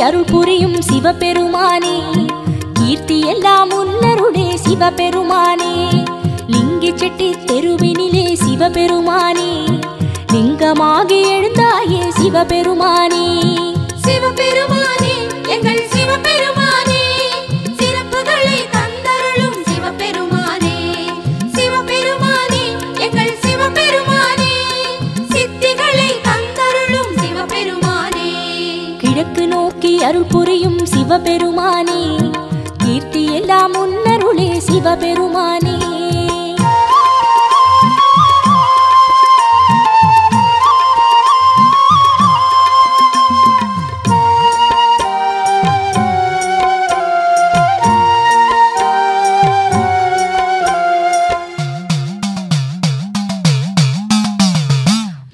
அருள் புரியும் சிவபெருமானே. கீர்த்தி எல்லாம் உன்னருடே சிவபெருமானே. லிங்கி செட்டி தெருவினிலே சிவபெருமானே. லிங்கமாகி எழுந்தாயே சிவபெருமானே. சிவபெருமானே எங்கள் சிவபெருமானே. அருள் புரியும் சிவபெருமானே. கீர்த்தி எல்லாம் முன்னருளே சிவபெருமானே.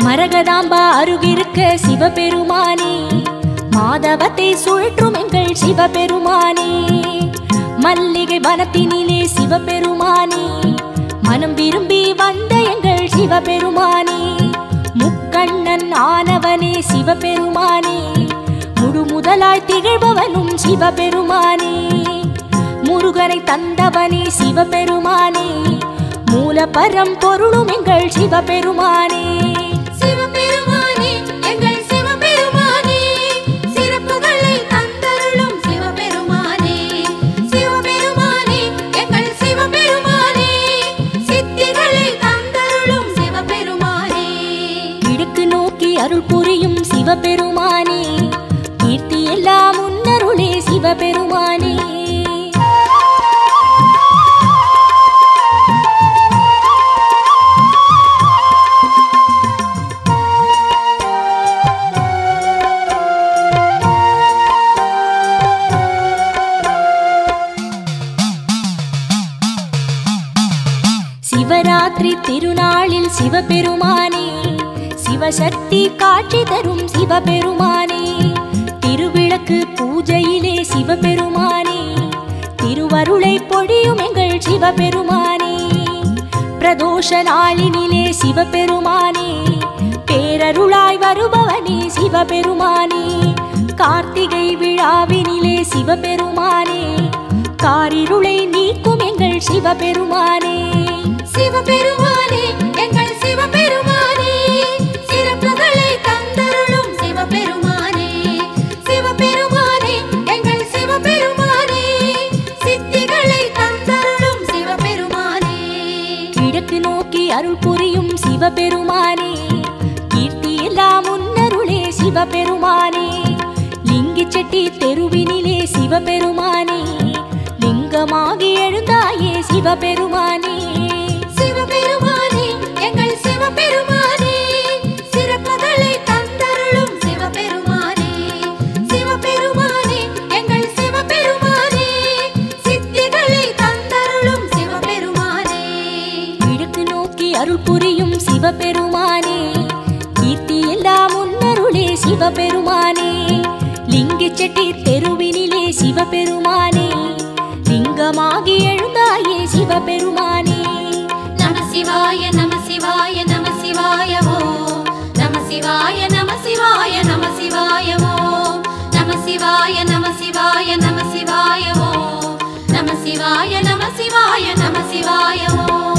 மரகதாம்பா அருகிருக்க சிவபெருமானே. மாதவத்தை சுழற்றும் எங்கள் சிவபெருமானே. மல்லிகை வனத்தினிலே சிவபெருமானே. மனம் விரும்பி வந்த எங்கள் சிவபெருமானே. முக்கண்ணன் ஆனவனே சிவபெருமானே. முழு முதலாய் திகழ்பவனும் சிவபெருமானே. முருகனை தந்தவனே சிவபெருமானே. மூலபரம் பொருளும் எங்கள் சிவபெருமானே சிவபெருமானே. புரியும் சிவபெருமானே. கீர்த்தி எல்லாம் உன்னருளே சிவபெருமானே. சிவராத்திரி திருநாளில் சிவபெருமானே. சிவசக்தி காட்சி தரும் சிவபெருமானே. திருவிளக்கு பூஜையிலே சிவபெருமானே. திருவருளை பொழியும் எங்கள் சிவபெருமானே. பிரதோஷ நாளினிலே சிவபெருமானே. பேரருளாய் வருபவனே சிவபெருமானே. கார்த்திகை விழாவினிலே சிவபெருமானே. காரிருளை நீக்கும் எங்கள் சிவபெருமானே. சிவபெருமானே சிவபெருமானே கீர்த்தி எல்லாம் உன்னருளே சிவபெருமானே. லிங்கி செட்டி தெருவினிலே சிவபெருமானே லிங்கமாகி எழுந்தாயே சிவபெருமானே. எங்கள் அருள் புரியும் சிவபெருமானே கீர்த்தி எல்லாம் உன்னருளே சிவபெருமானே. லிங்கி செட்டி தெருவினிலே சிவபெருமானே லிங்கமாகி எழுந்தாயே சிவபெருமானே. நம சிவாய நம சிவாய நம சிவாயவோ. நம சிவாய நம சிவாய நம சிவாயவோ. நம சிவாய நம சிவாய நம சிவாயவோ. நம சிவாய நம சிவாய நம சிவாயவோ.